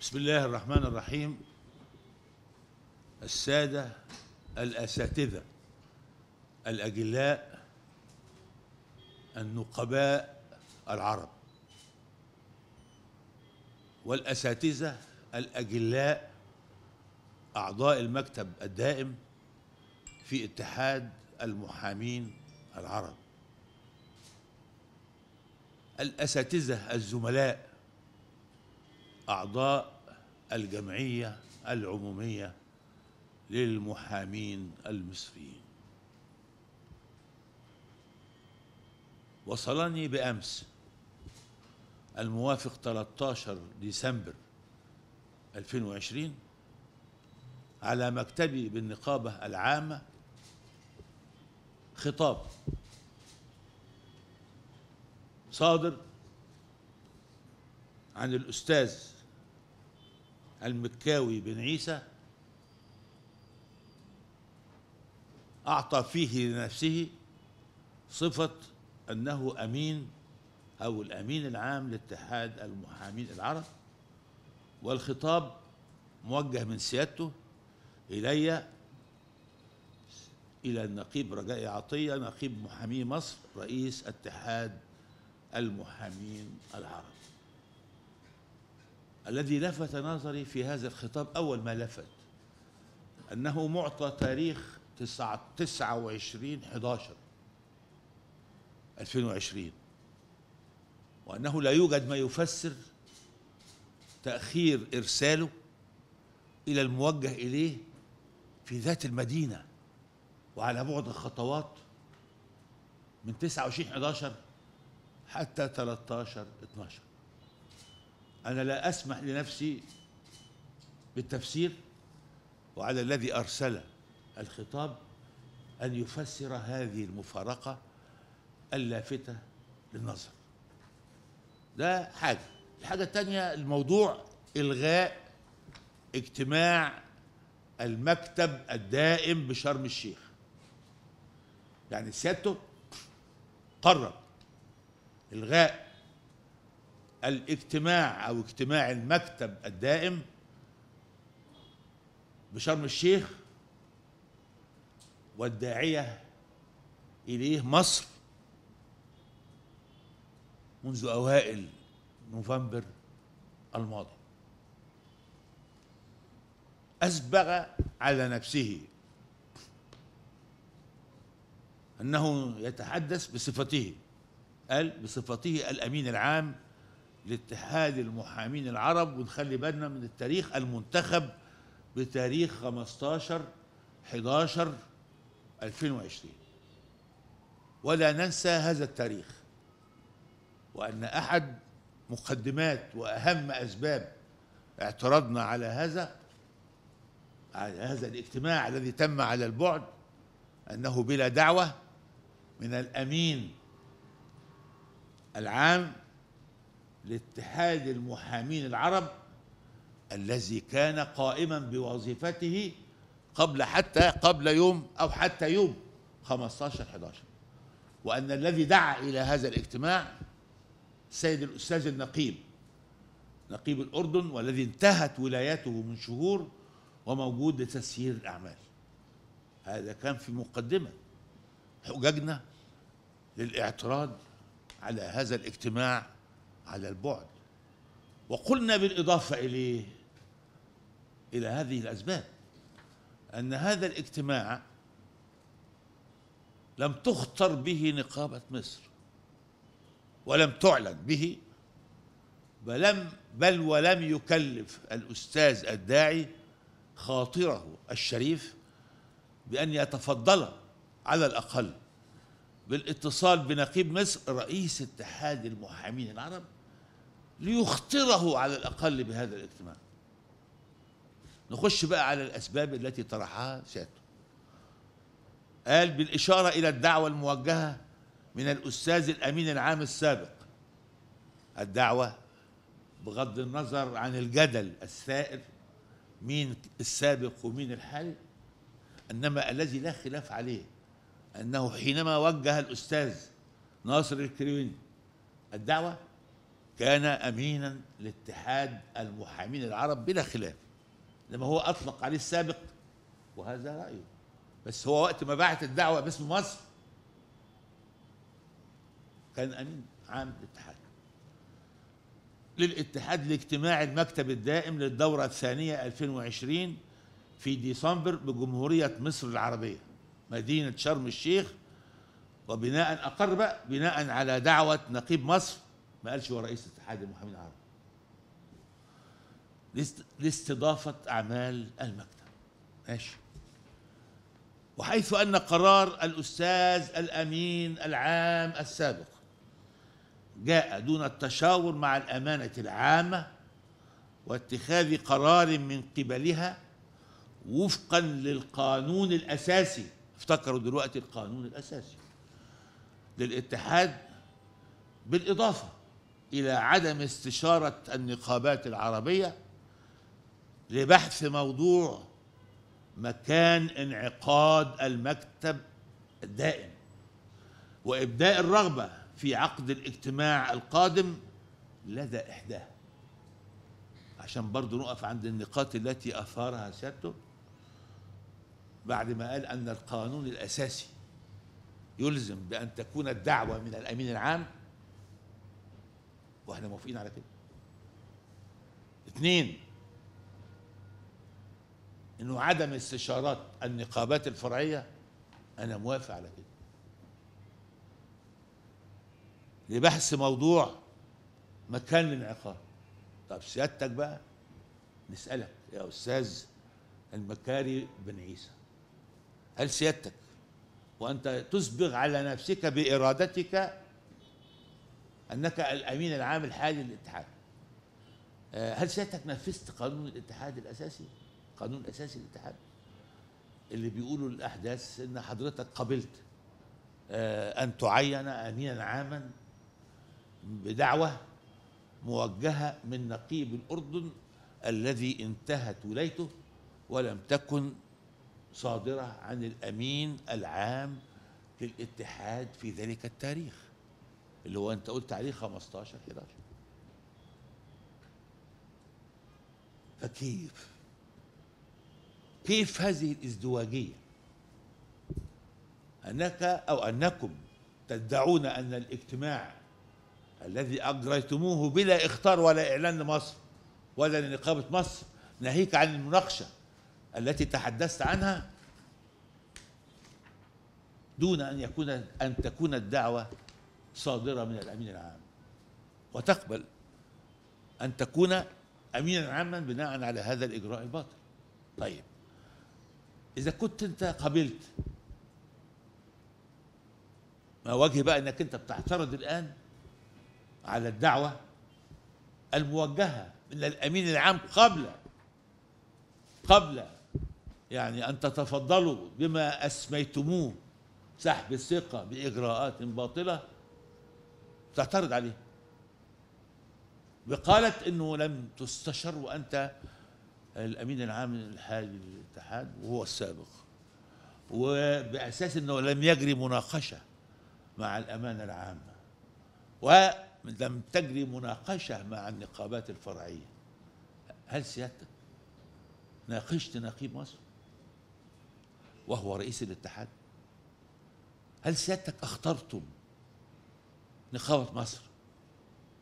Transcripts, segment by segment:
بسم الله الرحمن الرحيم. السادة الأساتذة الأجلاء النقباء العرب. والأساتذة الأجلاء أعضاء المكتب الدائم في اتحاد المحامين العرب الأساتذة الزملاء أعضاء الجمعية العمومية للمحامين المصريين. وصلني بأمس الموافق 13 ديسمبر 2020 على مكتبي بالنقابة العامة خطاب. صادر عن الأستاذ المكاوي بن عيسى أعطى فيه لنفسه صفة أنه أمين أو الأمين العام لاتحاد المحامين العرب والخطاب موجه من سيادته إلي إلى النقيب رجاء عطية نقيب محامي مصر رئيس اتحاد المحامين العرب. الذي لفت نظري في هذا الخطاب أول ما لفت أنه معطى تاريخ 29 11 2020 وأنه لا يوجد ما يفسر تأخير إرساله إلى الموجه إليه في ذات المدينة. وعلى بعد خطوات من 29 11 حتى 13 12 أنا لا أسمح لنفسي بالتفسير وعلى الذي أرسل الخطاب أن يفسر هذه المفارقة اللافتة للنظر. ده حاجة. الحاجة الثانية الموضوع إلغاء اجتماع المكتب الدائم بشرم الشيخ. يعني سيادته قرر إلغاء الاجتماع أو اجتماع المكتب الدائم بشرم الشيخ والداعية إليه مصر منذ أوائل نوفمبر الماضي. أسبغ على نفسه أنه يتحدث بصفته قال بصفته الأمين العام لاتحاد المحامين العرب ونخلي بالنا من التاريخ المنتخب بتاريخ 15 11 2020 ولا ننسى هذا التاريخ وأن أحد مقدمات وأهم أسباب اعتراضنا على هذا على هذا الاجتماع الذي تم على البعد أنه بلا دعوة من الأمين العام لاتحاد المحامين العرب الذي كان قائما بوظيفته قبل حتى قبل يوم أو حتى يوم 15 11 وأن الذي دعا إلى هذا الاجتماع السيد الأستاذ النقيب نقيب الأردن والذي انتهت ولايته من شهور وموجود لتسيير الأعمال. هذا كان في مقدمة. حججنا للاعتراض على هذا الاجتماع على البعد. وقلنا بالإضافة إليه إلى هذه الأسباب أن هذا الاجتماع لم تخطر به نقابة مصر ولم تعلن به بل, بل ولم يكلف الأستاذ الداعي خاطره الشريف بأن يتفضل على الأقل بالاتصال بنقيب مصر رئيس اتحاد المحامين العرب ليخطره على الأقل بهذا الاجتماع. نخش بقى على الأسباب التي طرحها سيادته قال بالإشارة إلى الدعوة الموجهة من الأستاذ الأمين العام السابق. الدعوة بغض النظر عن الجدل الثائر مين السابق ومين الحالي إنما الذي لا خلاف عليه أنه حينما وجه الأستاذ ناصر الكريمي الدعوة كان أمينا لاتحاد المحامين العرب بلا خلاف لما هو أطلق عليه السابق وهذا رأيه. بس هو وقت ما بعت الدعوة باسم مصر كان أمين عام الاتحاد للاتحاد الاجتماعي المكتب الدائم للدورة الثانية 2020 في ديسمبر بجمهورية مصر العربية. مدينة شرم الشيخ وبناء أقر بقى بناء على دعوة نقيب مصر ما قالش هو رئيس اتحاد المحامين العرب لاست- لاستضافة أعمال المكتب. ماشي. وحيث أن قرار الأستاذ الأمين العام السابق جاء دون التشاور مع الأمانة العامة واتخاذ قرار من قبلها وفقا للقانون الأساسي افتكروا دلوقتي القانون الأساسي للاتحاد بالإضافة إلى عدم استشارة النقابات العربية لبحث موضوع مكان انعقاد المكتب الدائم وإبداء الرغبة في عقد الاجتماع القادم لدى إحداه. عشان برضو نقف عند النقاط التي أثارها سيادته بعد ما قال أن القانون الأساسي يلزم بأن تكون الدعوة من الأمين العام وإحنا موافقين على كده. اثنين إنه عدم استشارات النقابات الفرعية أنا موافق على كده. لبحث موضوع مكان الانعقاد طب سيادتك بقى نسألك يا أستاذ المكاري بن عيسى هل سيادتك وأنت تسبغ على نفسك بإرادتك أنك الأمين العام الحالي للاتحاد؟ آه، هل سيادتك نفذت قانون الاتحاد الأساسي؟ قانون أساسي الاتحاد اللي بيقولوا الأحداث إن حضرتك قبلت آه، أن تعين أمينا عاما بدعوة موجهة من نقيب الأردن الذي انتهت ولايته ولم تكن صادرة عن الأمين العام للاتحاد في ذلك التاريخ اللي هو أنت قلت عليه 15 11 فكيف؟ كيف هذه الازدواجية؟ أنك أو أنكم تدعون أن الاجتماع الذي أجريتموه بلا اختار ولا إعلان لمصر ولا لنقابة مصر ناهيك عن المناقشة. التي تحدثت عنها دون أن يكون أن تكون الدعوة صادرة من الأمين العام. وتقبل أن تكون أمينا عاما بناء على هذا الإجراء الباطل. طيب. إذا كنت أنت قبلت ما وجه بقى أنك أنت بتعترض الآن على الدعوة الموجهة من الأمين العام قبل قبل يعني أن تتفضلوا بما أسميتموه. سحب الثقة بإجراءات باطلة تعترض عليه. وقالت إنه لم تستشر وأنت الأمين العام الحالي للاتحاد وهو السابق. وبأساس إنه لم يجري مناقشة مع الأمانة العامة. ولم تجري مناقشة مع النقابات الفرعية. هل سيادتك؟ ناقشت نقيب مصر؟ وهو رئيس الاتحاد. هل سيادتك أخترتم نقابة مصر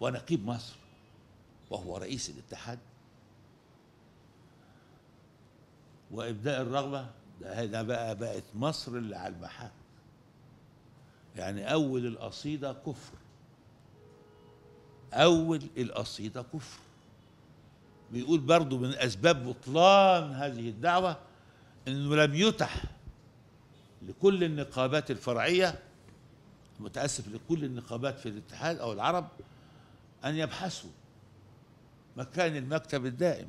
ونقيب مصر وهو رئيس الاتحاد؟ وإبداء الرغبة ده بقى بقت مصر اللي على المحك يعني أول القصيدة كفر. أول القصيدة كفر. بيقول برضو من أسباب بطلان هذه الدعوة أنه لم يتح لكل النقابات الفرعية متأسف لكل النقابات في الاتحاد أو العرب أن يبحثوا مكان المكتب الدائم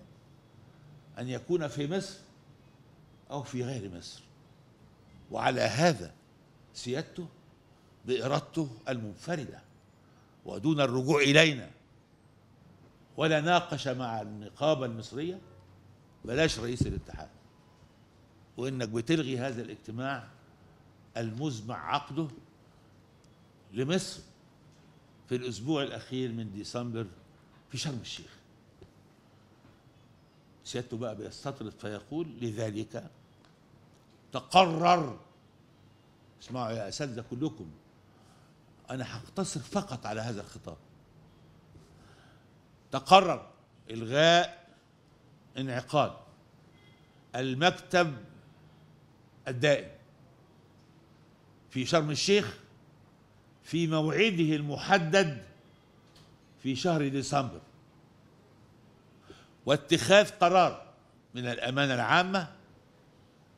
أن يكون في مصر أو في غير مصر. وعلى هذا سيادته بإرادته المنفردة ودون الرجوع إلينا ولا ناقش مع النقابة المصرية بلاش رئيس الاتحاد. وإنك بتلغي هذا الاجتماع المزمع عقده لمصر في الأسبوع الأخير من ديسمبر في شرم الشيخ. سيادته بقى بيستطرد فيقول لذلك تقرر اسمعوا يا أساتذة كلكم أنا هقتصر فقط على هذا الخطاب. تقرر إلغاء انعقاد المكتب الدائم في شرم الشيخ في موعده المحدد في شهر ديسمبر. واتخاذ قرار من الأمانة العامة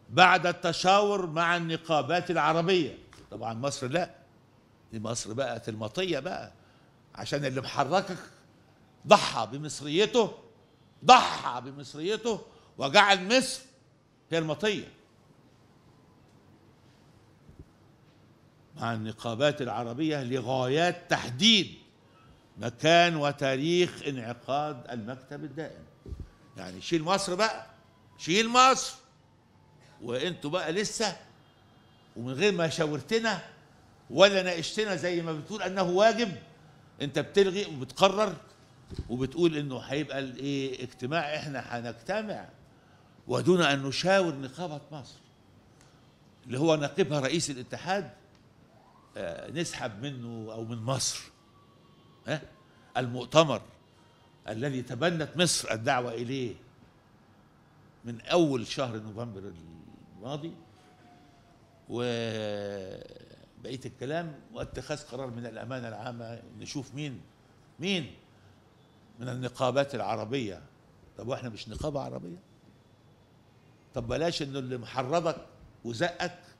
بعد التشاور مع النقابات العربية. طبعا مصر لا دي مصر بقت المطية بقى عشان اللي محركك ضحى بمصريته ضحى بمصريته وجعل مصر هي المطية. مع النقابات العربية لغايات تحديد مكان وتاريخ انعقاد المكتب الدائم. يعني شيل مصر بقى شيل مصر وانتوا بقى لسه ومن غير ما شاورتنا ولا ناقشتنا زي ما بتقول أنه واجب انت بتلغي وبتقرر وبتقول إنه هيبقى الإيه اجتماع إحنا هنجتمع ودون أن نشاور نقابة مصر اللي هو ناقبها رئيس الاتحاد نسحب منه أو من مصر. ها؟ المؤتمر الذي تبنت مصر الدعوة إليه من أول شهر نوفمبر الماضي وبقية الكلام واتخاذ قرار من الأمانة العامة نشوف مين مين من النقابات العربية. طب وإحنا مش نقابة عربية؟ طب بلاش إنه اللي محرضك وزقك آه،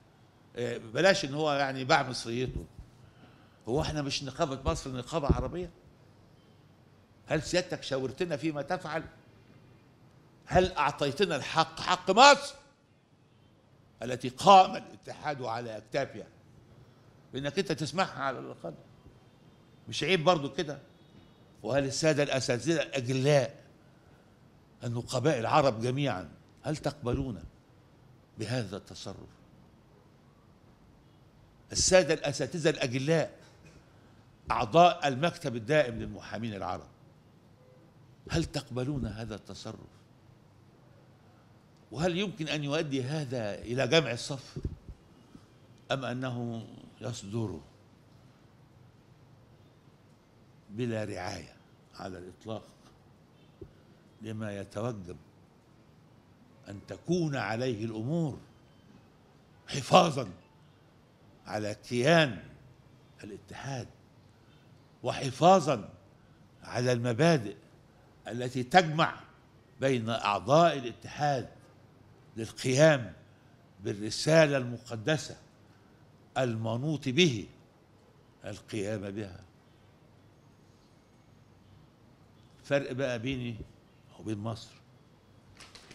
بلاش إن هو يعني باع مصريته. هو إحنا مش نقابه مصر نقابه عربيه هل سيادتك شاورتنا فيما تفعل؟ هل أعطيتنا الحق حق مصر؟ التي قام الاتحاد على أكتافها. بانك أنت تسمعها على الأقل. مش عيب برضو كده؟ وهل السادة الأساتذة الأجلاء النقباء العرب جميعا هل تقبلون بهذا التصرف؟ السادة الأساتذة الأجلاء أعضاء المكتب الدائم للمحامين العرب. هل تقبلون هذا التصرف؟ وهل يمكن أن يؤدي هذا إلى جمع الصف؟ أم أنه يصدر بلا رعاية على الإطلاق؟ لما يتوجب أن تكون عليه الأمور حفاظا على كيان الاتحاد وحفاظا على المبادئ التي تجمع بين أعضاء الاتحاد للقيام بالرسالة المقدسة المنوط به القيام بها. فرق بقى بيني وبين مصر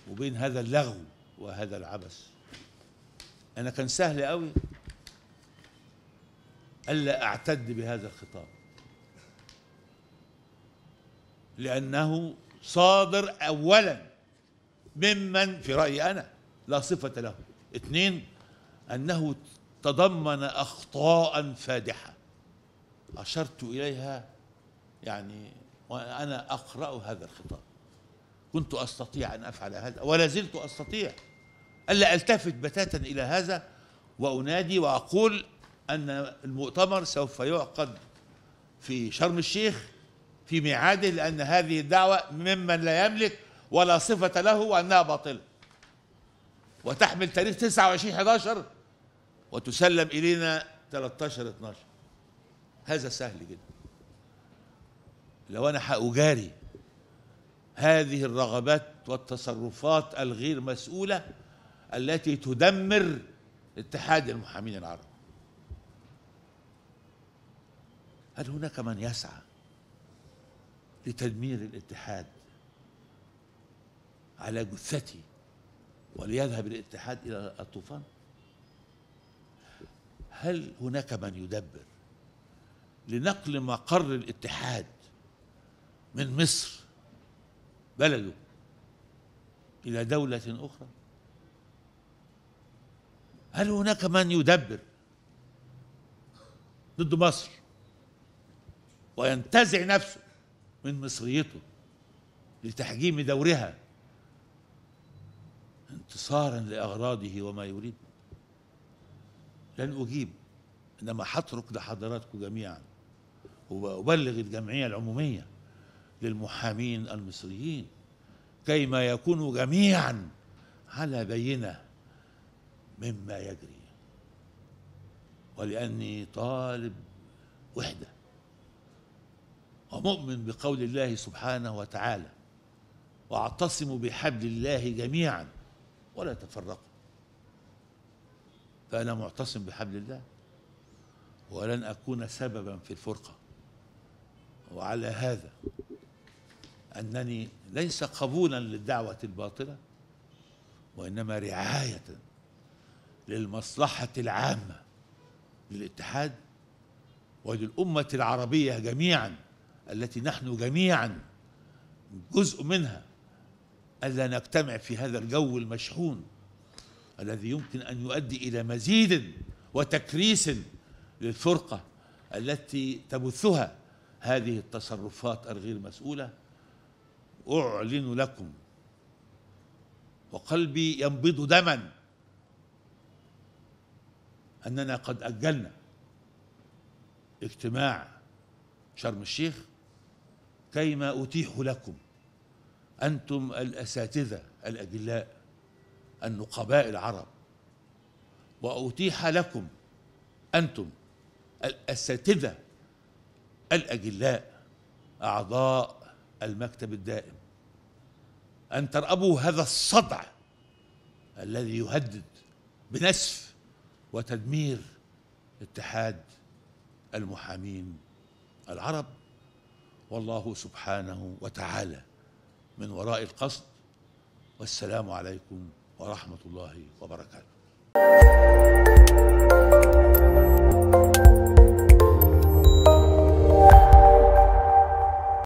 وبين هذا اللغو وهذا العبث. أنا كان سهل قوي ألا أعتد بهذا الخطاب. لأنه صادر اولا ممن في رأيي أنا لا صفة له. اثنين أنه تضمن اخطاء فادحة. أشرت إليها يعني وأنا أقرأ هذا الخطاب. كنت أستطيع أن أفعل هذا ولا زلت أستطيع. ألا ألتفت بتاتا إلى هذا وأنادي وأقول أن المؤتمر سوف يعقد في شرم الشيخ في ميعاده لأن هذه الدعوة ممن لا يملك ولا صفة له وأنها باطلة. وتحمل تاريخ 29 11 وتسلم إلينا 13 12 هذا سهل جدا. لو أنا هاجاري هذه الرغبات والتصرفات الغير مسؤولة التي تدمر اتحاد المحامين العرب. هل هناك من يسعى لتدمير الاتحاد على جثتي وليذهب الاتحاد إلى الطوفان؟ هل هناك من يدبر لنقل مقر الاتحاد من مصر بلده إلى دولة أخرى؟ هل هناك من يدبر ضد مصر؟ وينتزع نفسه من مصريته لتحجيم دورها انتصارا لأغراضه وما يريد. لن أجيب إنما هترك لحضراتكم جميعا وأبلغ الجمعية العمومية للمحامين المصريين كيما يكونوا جميعا على بينة مما يجري. ولأني طالب وحدة. ومؤمن بقول الله سبحانه وتعالى واعتصموا بحبل الله جميعا ولا تفرقوا. فأنا معتصم بحبل الله ولن أكون سببا في الفرقة. وعلى هذا أنني ليس قبولا للدعوة الباطلة وإنما رعاية للمصلحة العامة للاتحاد وللأمة العربية جميعا. التي نحن جميعا جزء منها ألا نجتمع في هذا الجو المشحون الذي يمكن أن يؤدي إلى مزيد وتكريس للفرقة التي تبثها هذه التصرفات الغير مسؤولة. أعلن لكم وقلبي ينبض دما أننا قد أجلنا اجتماع شرم الشيخ كيما أتيح لكم. أنتم الأساتذة الأجلاء النقباء العرب. وأتيح لكم أنتم الأساتذة الأجلاء أعضاء المكتب الدائم. أن ترأبوا هذا الصدع الذي يهدد بنسف وتدمير اتحاد المحامين العرب. والله سبحانه وتعالى من وراء القصد. والسلام عليكم ورحمة الله وبركاته.